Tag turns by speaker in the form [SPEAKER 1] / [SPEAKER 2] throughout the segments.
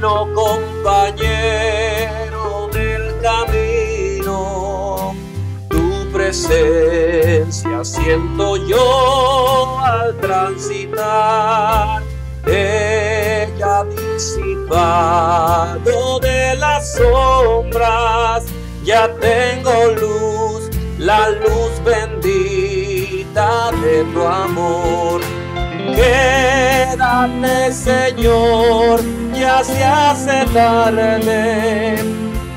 [SPEAKER 1] Divino compañero del camino, tu presencia siento yo al transitar. Ella disipado de las sombras, ya tengo luz, la luz bendita de tu amor. Señor, ya se hace tarde.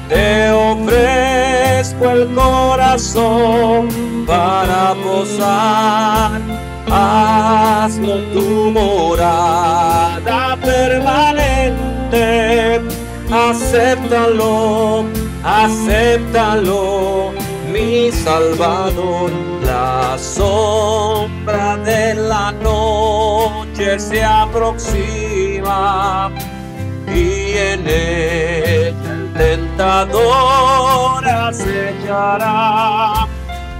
[SPEAKER 1] Te ofrezco el corazón para posar. Hazlo tu morada permanente. Acéptalo, acéptalo, mi Salvador. La sombra se aproxima y en ella el tentador acechará.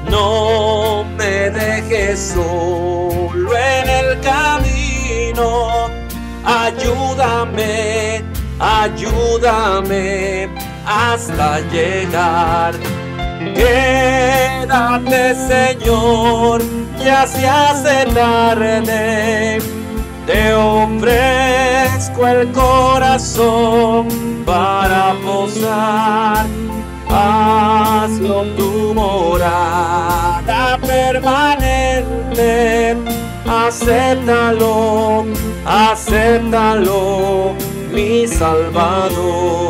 [SPEAKER 1] No me dejes solo en el camino, ayúdame, ayúdame hasta llegar. Quédate, Señor, ya se hace tarde. Te ofrezco el corazón para posar. Hazlo tu morada permanente. Acéptalo, acéptalo, mi Salvador.